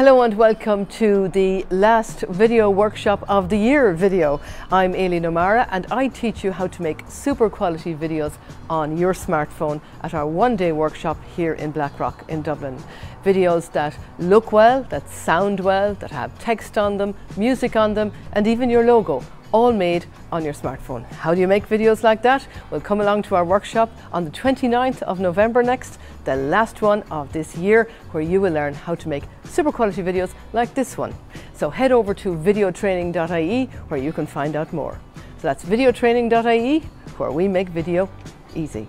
Hello and welcome to the last video workshop of the year video. I'm Aileen O'Meara and I teach you how to make super quality videos on your smartphone at our one day workshop here in Blackrock in Dublin. Videos that look well, that sound well, that have text on them, music on them and even your logo all made on your smartphone. How do you make videos like that? Well, come along to our workshop on the 29th of November next, the last one of this year, where you will learn how to make super quality videos like this one. So head over to videotraining.ie where you can find out more. So that's videotraining.ie where we make video easy.